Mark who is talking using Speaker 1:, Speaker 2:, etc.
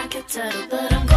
Speaker 1: like a turtle, but I'm